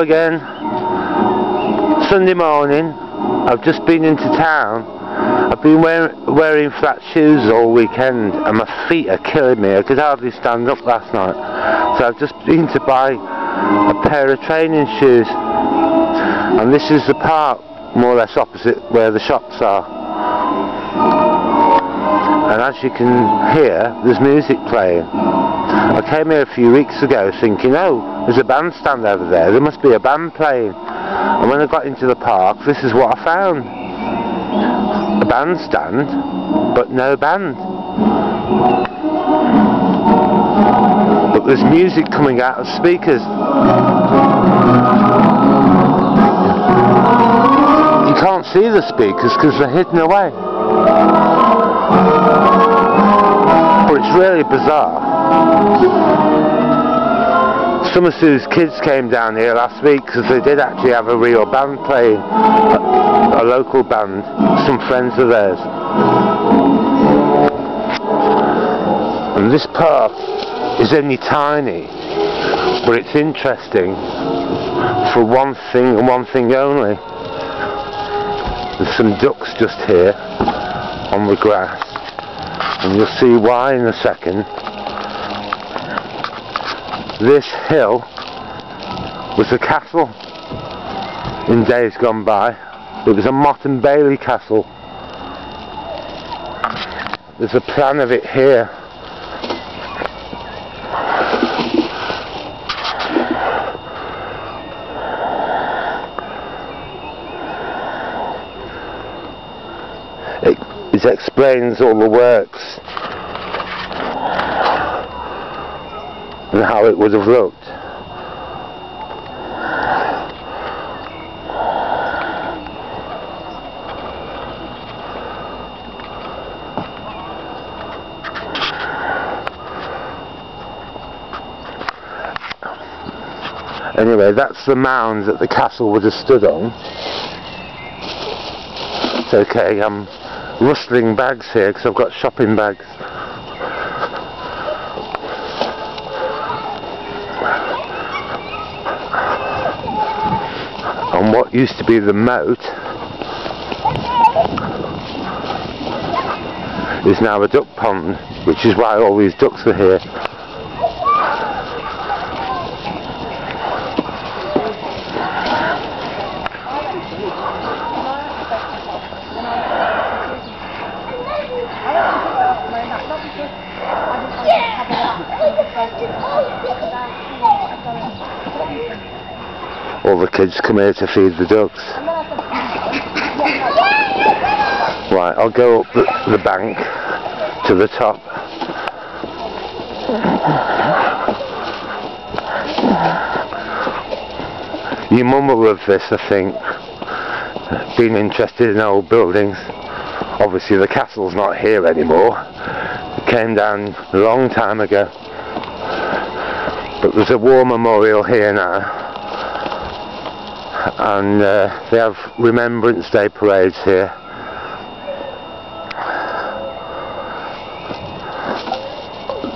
again. Sunday morning. I've just been into town. I've been wearing, wearing flat shoes all weekend and my feet are killing me. I could hardly stand up last night. So I've just been to buy a pair of training shoes. And this is the park, more or less opposite where the shops are. And as you can hear, there's music playing. I came here a few weeks ago thinking, oh, there's a bandstand over there, there must be a band playing. And when I got into the park, this is what I found. A bandstand, but no band. But there's music coming out of speakers. You can't see the speakers because they're hidden away. But it's really bizarre. Some of Sue's kids came down here last week because they did actually have a real band playing, a, a local band, some friends of theirs. And this park is only tiny, but it's interesting for one thing and one thing only. There's some ducks just here on the grass, and you'll see why in a second this hill was a castle in days gone by. It was a Motte and Bailey castle. There's a plan of it here. It, it explains all the works and how it would have looked. Anyway, that's the mound that the castle would have stood on. It's okay, I'm rustling bags here because I've got shopping bags. What used to be the moat is now a duck pond which is why all these ducks are here all the kids come here to feed the ducks. Right, I'll go up the, the bank to the top. Your mum will love this, I think. Being interested in old buildings. Obviously the castle's not here anymore. It came down a long time ago. But there's a war memorial here now and uh, they have Remembrance Day parades here.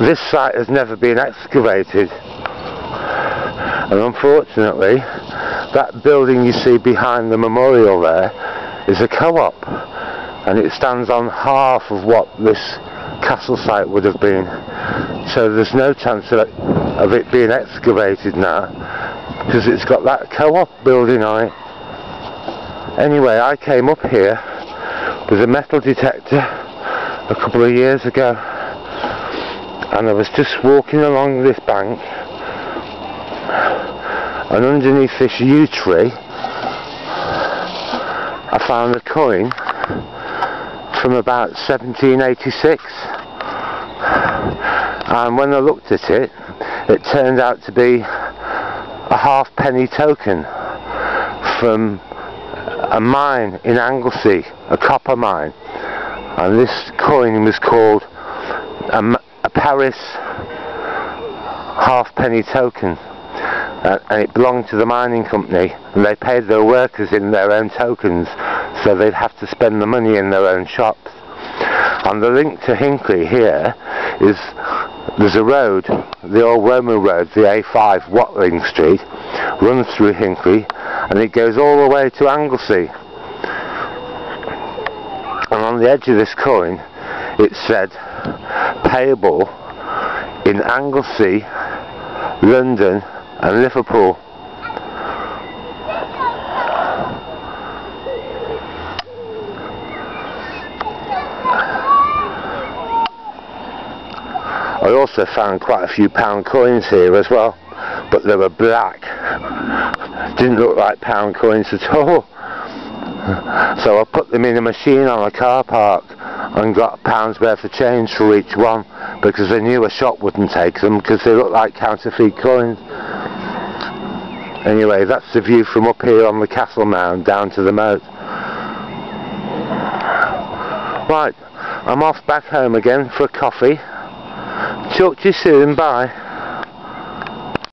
This site has never been excavated. And unfortunately that building you see behind the memorial there is a co-op. And it stands on half of what this castle site would have been. So there's no chance of it, of it being excavated now because it's got that co-op building on it. Anyway, I came up here with a metal detector a couple of years ago and I was just walking along this bank and underneath this yew tree I found a coin from about 1786 and when I looked at it it turned out to be a halfpenny token from a mine in Anglesey, a copper mine. And this coin was called a, a Parys halfpenny token. Uh, and it belonged to the mining company and they paid their workers in their own tokens so they'd have to spend the money in their own shops. And the link to Hinckley here is there's a road, the old Roman road, the A5 Watling Street, runs through Hinckley and it goes all the way to Anglesey. And on the edge of this coin it said payable in Anglesey, London and Liverpool. I also found quite a few pound coins here as well but they were black. Didn't look like pound coins at all. So I put them in a machine on a car park and got pounds worth of change for each one because I knew a shop wouldn't take them because they look like counterfeit coins. Anyway that's the view from up here on the castle mound down to the moat. Right I'm off back home again for a coffee talk to you soon bye